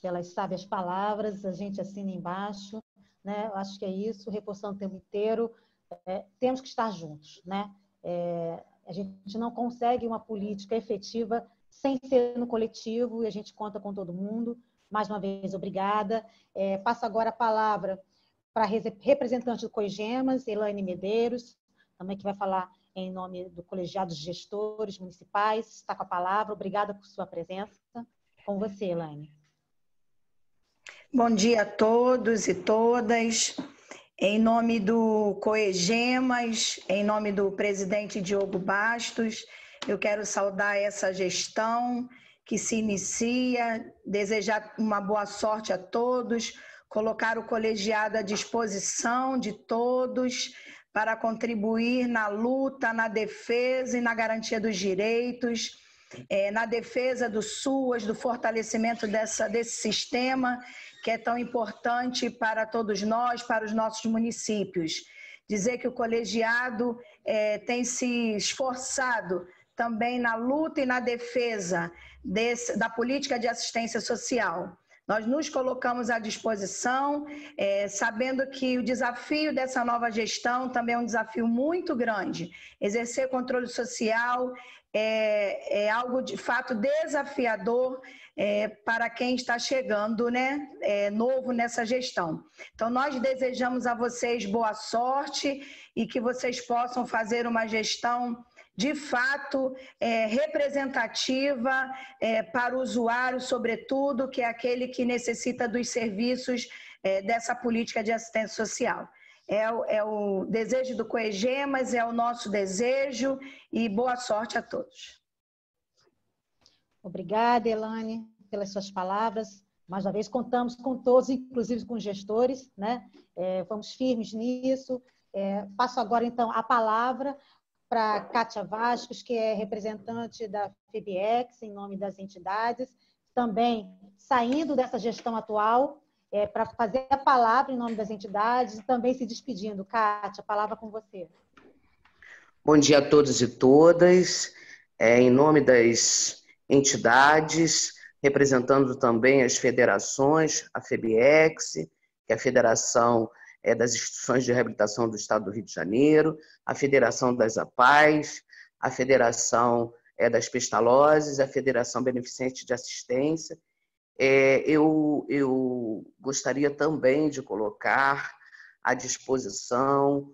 pelas sábias palavras. A gente assina embaixo. Né? Acho que é isso, reforçando o tempo inteiro. É, temos que estar juntos. Né? É, a gente não consegue uma política efetiva sem ser no coletivo e a gente conta com todo mundo. Mais uma vez, obrigada. É, passo agora a palavra para a representante do COIGEMAS, Elaine Medeiros, também que vai falar em nome do colegiado de gestores municipais. Está com a palavra. Obrigada por sua presença. Com você, Elaine. Bom dia a todos e todas. Em nome do COEGEMAS, em nome do presidente Diogo Bastos, eu quero saudar essa gestão que se inicia, desejar uma boa sorte a todos, colocar o colegiado à disposição de todos para contribuir na luta, na defesa e na garantia dos direitos, é, na defesa do SUAS, do fortalecimento dessa, desse sistema que é tão importante para todos nós, para os nossos municípios. Dizer que o colegiado é, tem se esforçado também na luta e na defesa desse, da política de assistência social. Nós nos colocamos à disposição, é, sabendo que o desafio dessa nova gestão também é um desafio muito grande. Exercer controle social é, é algo de fato desafiador é, para quem está chegando, né, é, novo nessa gestão. Então, nós desejamos a vocês boa sorte e que vocês possam fazer uma gestão de fato é, representativa é, para o usuário, sobretudo, que é aquele que necessita dos serviços é, dessa política de assistência social. É, é o desejo do Coegemas, é o nosso desejo e boa sorte a todos. Obrigada, Elane, pelas suas palavras. Mais uma vez, contamos com todos, inclusive com os gestores, né? É, vamos firmes nisso. É, passo agora, então, a palavra para Kátia Vascos, que é representante da FIBEX, em nome das entidades, também saindo dessa gestão atual, é, para fazer a palavra em nome das entidades e também se despedindo. Kátia, a palavra com você. Bom dia a todos e todas. É, em nome das entidades, representando também as federações, a FEBIEX, que é a Federação é, das Instituições de Reabilitação do Estado do Rio de Janeiro, a Federação das APAES, a Federação é, das Pestalozes, a Federação Beneficente de Assistência. É, eu, eu gostaria também de colocar à disposição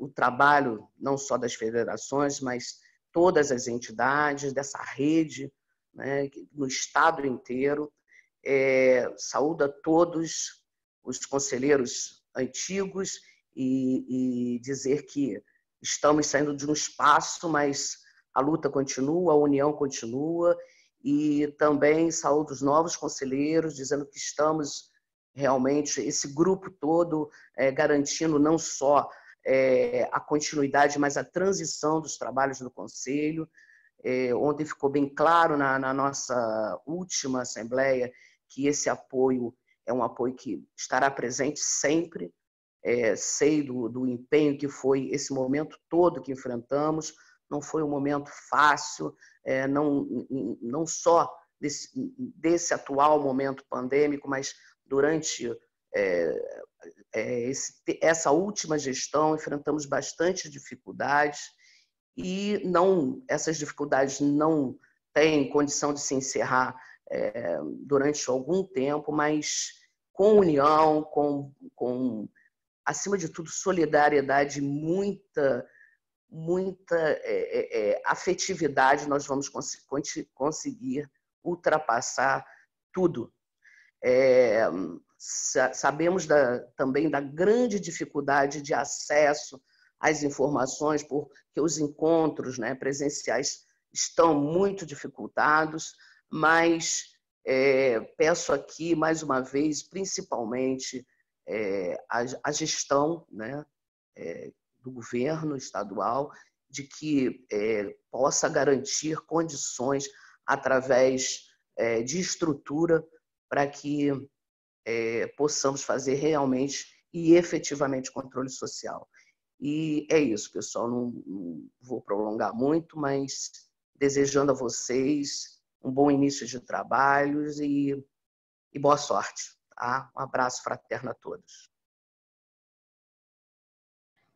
o trabalho não só das federações, mas todas as entidades dessa rede, né, no estado inteiro. É, todos os conselheiros antigos e, e dizer que estamos saindo de um espaço, mas a luta continua, a união continua e também saúdo os novos conselheiros, dizendo que estamos realmente, esse grupo todo, é, garantindo não só é, a continuidade, mas a transição dos trabalhos do Conselho. É, ontem ficou bem claro na, na, nossa última Assembleia que esse apoio é um apoio que estará presente sempre. É, sei do, do empenho que foi esse momento todo que enfrentamos. Não foi um momento fácil, é, não, não só desse, desse atual momento pandêmico, mas durante é, é, esse, essa última gestão enfrentamos bastante dificuldades e não essas dificuldades não têm condição de se encerrar é, durante algum tempo, mas com união, com, com acima de tudo solidariedade, muita muita é, é, é afetividade, nós vamos cons conseguir ultrapassar tudo. É, sabemos da, também da grande dificuldade de acesso às informações, porque os encontros né, presenciais estão muito dificultados, mas É, peço aqui, mais uma vez, principalmente é, a, a, gestão né, é, do governo estadual de que é, possa garantir condições através é, de estrutura para que é, possamos fazer realmente e efetivamente controle social. E é isso, pessoal. Não, não vou prolongar muito, mas desejando a vocês um bom início de trabalhos e, e boa sorte. Tá? Um abraço fraterno a todos.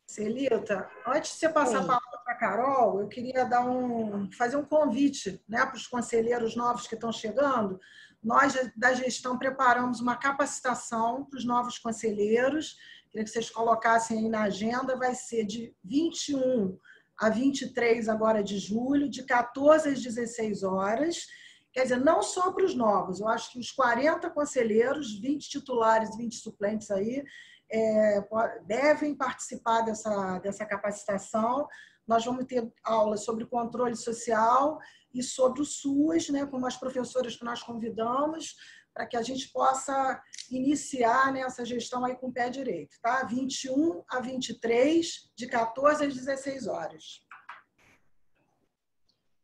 Celita, antes de você passar a palavra para a Carol, eu queria dar um, fazer um convite né, para os conselheiros novos que estão chegando. Nós, da gestão, preparamos uma capacitação para os novos conselheiros. Queria que vocês colocassem aí na agenda. Vai ser de 21 a 23 agora de julho, de 14 às 16 horas. Quer dizer, não só para os novos, eu acho que os 40 conselheiros, 20 titulares, 20 suplentes aí, é, devem participar dessa, dessa capacitação. Nós vamos ter aulas sobre controle social e sobre o SUAS, né, com as professoras que nós convidamos, para que a gente possa iniciar né, essa gestão aí com o pé direito, tá? 21 a 23, de 14 às 16 horas.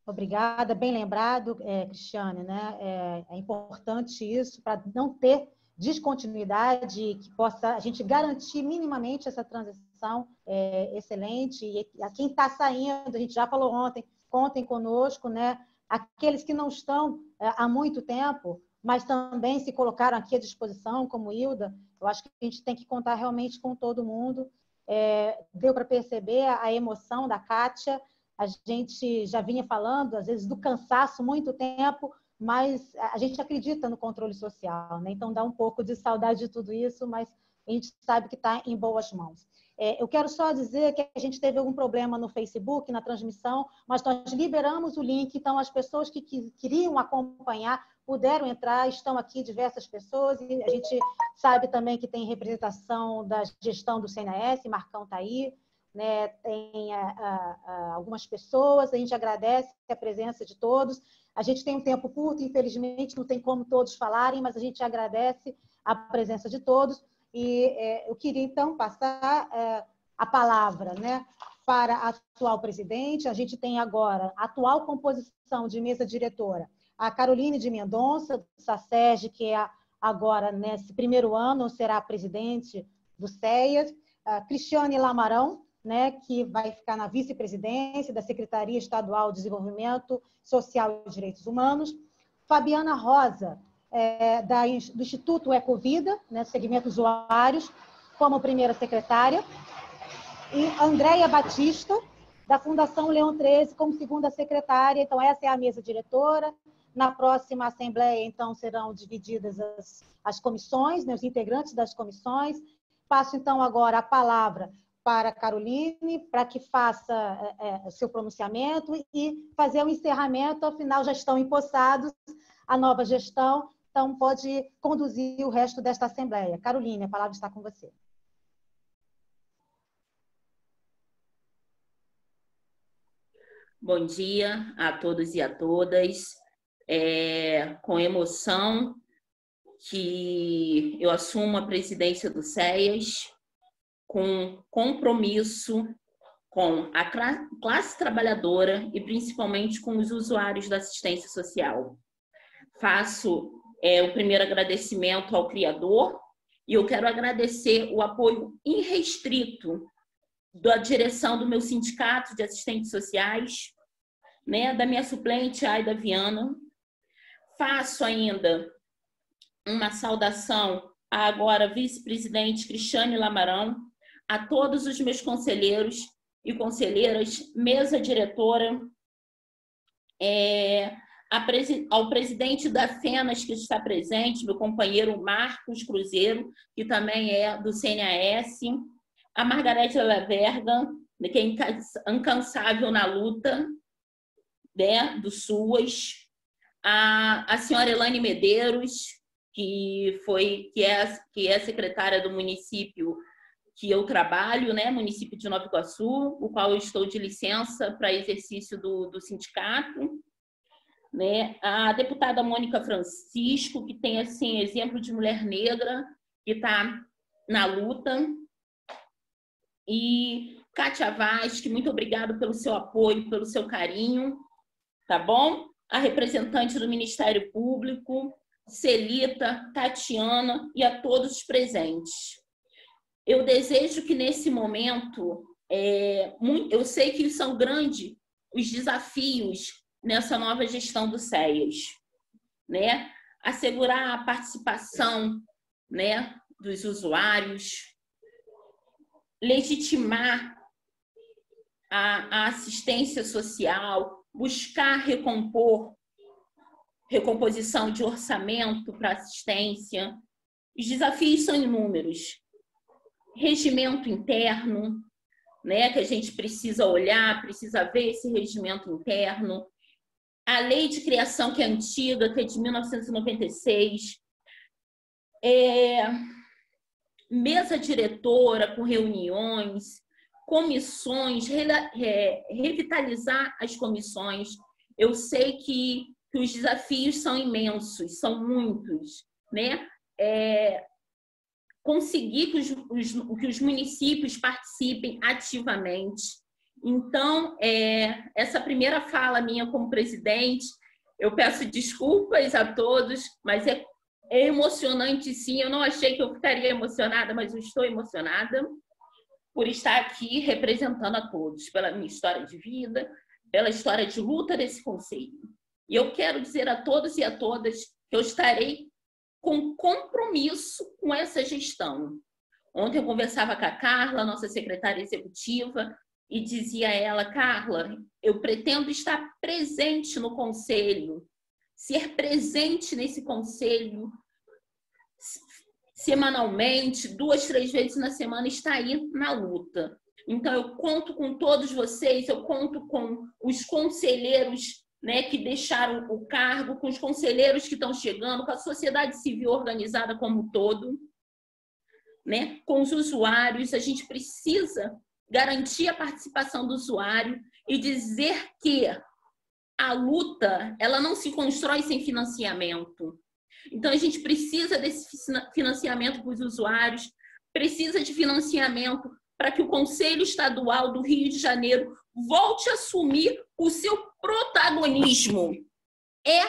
Obrigada, bem lembrado, é, Cristiane, né? É, é importante isso para não ter descontinuidade, que possa a gente garantir minimamente essa transição é, excelente. E a quem está saindo, a gente já falou ontem, contem conosco, né? Aqueles que não estão é, há muito tempo, mas também se colocaram aqui à disposição, como Hilda, eu acho que a gente tem que contar realmente com todo mundo. É, deu para perceber a emoção da Kátia, a gente já vinha falando, às vezes, do cansaço muito tempo, mas a gente acredita no controle social, né? Então dá um pouco de saudade de tudo isso, mas a gente sabe que está em boas mãos. É, eu quero só dizer que a gente teve algum problema no Facebook, na transmissão, mas nós liberamos o link, então as pessoas que, que queriam acompanhar puderam entrar, estão aqui diversas pessoas, e a gente sabe também que tem representação da gestão do CNAS, Marcão está aí, né, tem a, a, a, algumas pessoas, a gente agradece a presença de todos. A gente tem um tempo curto, infelizmente não tem como todos falarem, mas a gente agradece a presença de todos. E é, eu queria, então, passar é, a palavra né, para a atual presidente. A gente tem agora a atual composição de mesa diretora, a Caroline de Mendonça, do SACEG, que é agora, nesse primeiro ano, será presidente do CEAS, a Cristiane Lamarão, né, que vai ficar na vice-presidência da Secretaria Estadual de Desenvolvimento Social e Direitos Humanos. Fabiana Rosa, é, da, do Instituto Ecovida, né, segmento usuários, como primeira secretária. E Andréia Batista, da Fundação Leão 13, como segunda secretária. Então, essa é a mesa diretora. Na próxima Assembleia, então, serão divididas as, as comissões, né, os integrantes das comissões. Passo, então, agora a palavra para Caroline, para que faça é, é, seu pronunciamento e fazer o encerramento. Afinal, já estão empossados a nova gestão, então pode conduzir o resto desta Assembleia. Caroline, a palavra está com você. Bom dia a todos e a todas. É com emoção que eu assumo a presidência do SEAS com compromisso com a classe trabalhadora e principalmente com os usuários da assistência social. Faço é, o primeiro agradecimento ao Criador e eu quero agradecer o apoio irrestrito da direção do meu sindicato de assistentes sociais, né, da minha suplente Aida Viana. Faço ainda uma saudação à agora vice-presidente Cristiane Lamarão, a todos os meus conselheiros e conselheiras, mesa diretora, é, ao presidente da FENAS que está presente, meu companheiro Marcos Cruzeiro, que também é do CNAS, a Margarete Laverga, que é incansável na luta né, do SUAS, a, a senhora Elane Medeiros, que foi que é, que é secretária do município que eu trabalho, né, município de Nova Iguaçu, o qual eu estou de licença para exercício do, do sindicato. Né? A deputada Mônica Francisco, que tem assim exemplo de mulher negra que está na luta. E Kátia Vaz, que muito obrigado pelo seu apoio, pelo seu carinho, tá bom? A representante do Ministério Público, Celita, Tatiana e a todos os presentes. Eu desejo que nesse momento, é, eu sei que são grandes os desafios nessa nova gestão do SEAS, né? Assegurar a participação, né, dos usuários, legitimar a, a assistência social, buscar recompor recomposição de orçamento para assistência. Os desafios são inúmeros. Regimento interno, né, que a gente precisa olhar, precisa ver esse regimento interno. A lei de criação, que é antiga, que é de 1996. É, mesa diretora com reuniões, comissões, re, re, revitalizar as comissões. Eu sei que que os desafios são imensos, são muitos, né? É, conseguir que os, os, que os municípios participem ativamente. Então, é, essa primeira fala minha como presidente, eu peço desculpas a todos, mas é, é emocionante sim. Eu não achei que eu ficaria emocionada, mas eu estou emocionada por estar aqui representando a todos, pela minha história de vida, pela história de luta desse conselho. E eu quero dizer a todos e a todas que eu estarei com compromisso com essa gestão. Ontem eu conversava com a Carla, nossa secretária executiva, e dizia a ela, Carla, eu pretendo estar presente no conselho, ser presente nesse conselho semanalmente, duas, três vezes na semana, estar aí na luta. Então, eu conto com todos vocês, eu conto com os conselheiros né, que deixaram o cargo, com os conselheiros que estão chegando, com a sociedade civil organizada como um todo, né, com os usuários. A gente precisa garantir a participação do usuário e dizer que a luta ela não se constrói sem financiamento. Então a gente precisa desse financiamento para os usuários, precisa de financiamento para que o Conselho Estadual do Rio de Janeiro volte a assumir o seu protagonismo. É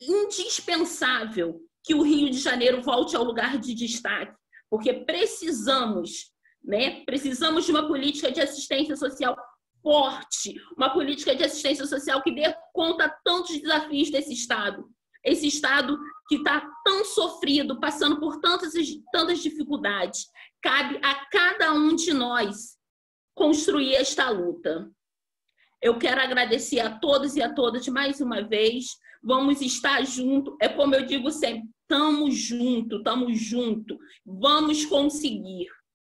indispensável que o Rio de Janeiro volte ao lugar de destaque, porque precisamos, né? Precisamos de uma política de assistência social forte, uma política de assistência social que dê conta a tantos desafios desse estado. Esse estado que está tão sofrido, passando por tantas, tantas dificuldades. Cabe a cada um de nós construir esta luta. Eu quero agradecer a todos e a todas mais uma vez. Vamos estar junto. É como eu digo sempre, estamos junto, estamos junto. Vamos conseguir.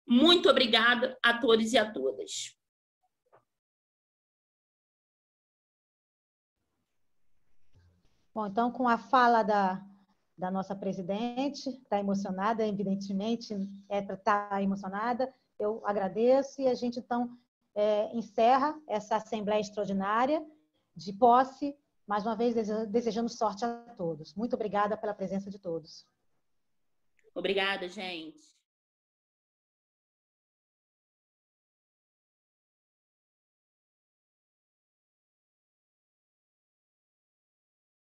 Muito obrigada a todos e a todas. Bom, então, com a fala da, da nossa presidente, está emocionada, evidentemente, é para estar tá emocionada, eu agradeço e a gente, então, é, encerra essa Assembleia Extraordinária de posse, mais uma vez desejando sorte a todos. Muito obrigada pela presença de todos. Obrigada, gente.